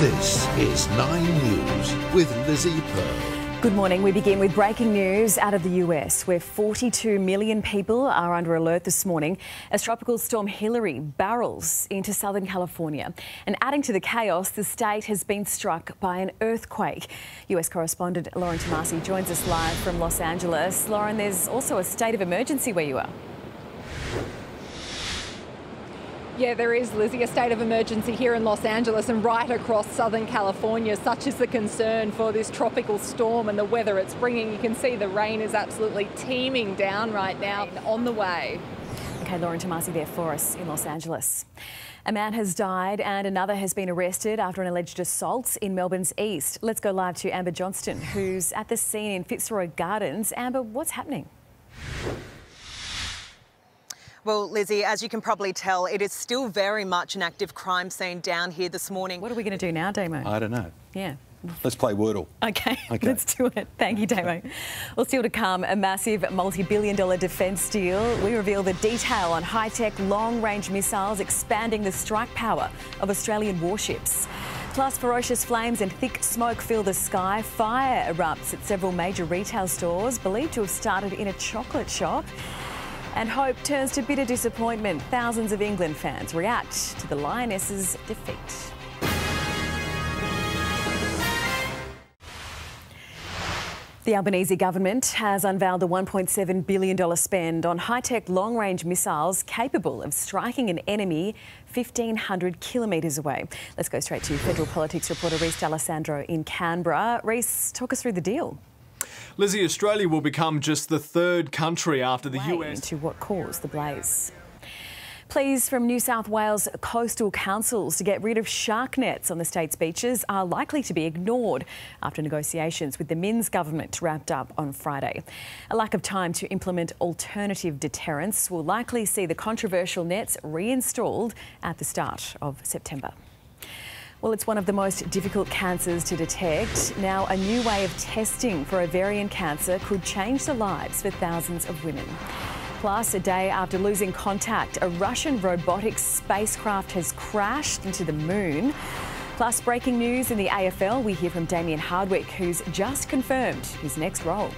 This is Nine News with Lizzie Pearl. Good morning. We begin with breaking news out of the US, where 42 million people are under alert this morning as Tropical Storm Hilary barrels into Southern California. And adding to the chaos, the state has been struck by an earthquake. US correspondent Lauren Tomasi joins us live from Los Angeles. Lauren, there's also a state of emergency where you are. Yeah, there is, Lizzie, a state of emergency here in Los Angeles and right across Southern California. Such is the concern for this tropical storm and the weather it's bringing. You can see the rain is absolutely teeming down right now on the way. Okay, Lauren Tomasi there for us in Los Angeles. A man has died and another has been arrested after an alleged assault in Melbourne's east. Let's go live to Amber Johnston, who's at the scene in Fitzroy Gardens. Amber, what's happening? Well, Lizzie, as you can probably tell, it is still very much an active crime scene down here this morning. What are we going to do now, Damo? I don't know. Yeah. Let's play Wordle. Okay, okay. let's do it. Thank you, Damo. well, still to come, a massive multi-billion dollar defence deal. We reveal the detail on high-tech long-range missiles expanding the strike power of Australian warships. Plus, ferocious flames and thick smoke fill the sky. Fire erupts at several major retail stores, believed to have started in a chocolate shop. And hope turns to bitter disappointment. Thousands of England fans react to the Lionesses' defeat. The Albanese government has unveiled a $1.7 billion spend on high-tech long-range missiles capable of striking an enemy 1,500 kilometres away. Let's go straight to federal politics reporter Rhys D'Alessandro in Canberra. Rhys, talk us through the deal. Lizzie, Australia will become just the third country after the US. To what caused the blaze? Pleas from New South Wales coastal councils to get rid of shark nets on the state's beaches are likely to be ignored after negotiations with the Minns government wrapped up on Friday. A lack of time to implement alternative deterrence will likely see the controversial nets reinstalled at the start of September. Well, it's one of the most difficult cancers to detect. Now, a new way of testing for ovarian cancer could change the lives for thousands of women. Plus, a day after losing contact, a Russian robotics spacecraft has crashed into the moon. Plus, breaking news in the AFL, we hear from Damien Hardwick, who's just confirmed his next role.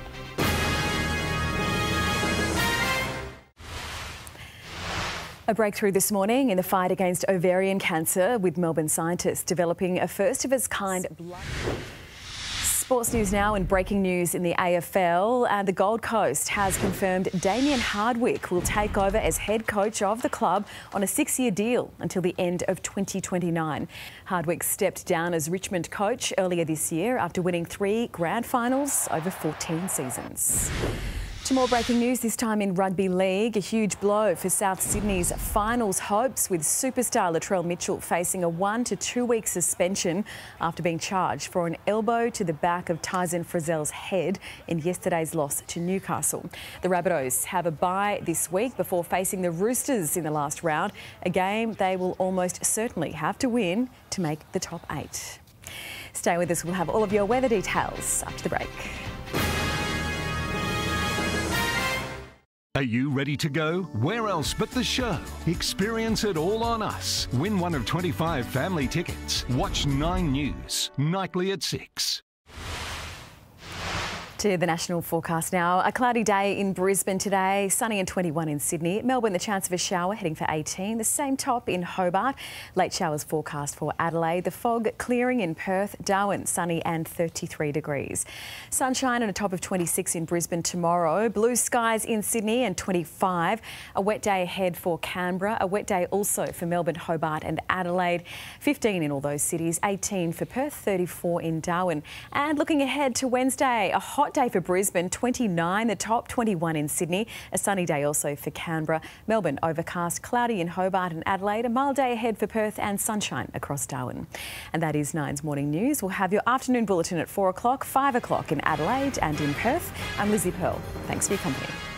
A breakthrough this morning in the fight against ovarian cancer with Melbourne scientists developing a first of its kind blood. Sports news now and breaking news in the AFL. Uh, the Gold Coast has confirmed Damien Hardwick will take over as head coach of the club on a six year deal until the end of 2029. Hardwick stepped down as Richmond coach earlier this year after winning three grand finals over 14 seasons. To more breaking news, this time in rugby league. A huge blow for South Sydney's finals hopes with superstar Latrell Mitchell facing a one to two week suspension after being charged for an elbow to the back of Tyson Frizell's head in yesterday's loss to Newcastle. The Rabbitohs have a bye this week before facing the Roosters in the last round, a game they will almost certainly have to win to make the top eight. Stay with us, we'll have all of your weather details after the break. Are you ready to go? Where else but the show? Experience it all on us. Win one of 25 family tickets. Watch 9 News, nightly at 6. To the national forecast now. A cloudy day in Brisbane today, sunny and 21 in Sydney. Melbourne, the chance of a shower heading for 18. The same top in Hobart. Late showers forecast for Adelaide. The fog clearing in Perth. Darwin, sunny and 33 degrees. Sunshine and a top of 26 in Brisbane tomorrow. Blue skies in Sydney and 25. A wet day ahead for Canberra. A wet day also for Melbourne, Hobart and Adelaide. 15 in all those cities. 18 for Perth, 34 in Darwin. And looking ahead to Wednesday, a hot day for Brisbane, 29, the top 21 in Sydney. A sunny day also for Canberra. Melbourne overcast, cloudy in Hobart and Adelaide. A mild day ahead for Perth and sunshine across Darwin. And that is Nine's Morning News. We'll have your afternoon bulletin at 4 o'clock, 5 o'clock in Adelaide and in Perth. I'm Lizzie Pearl. Thanks for your company.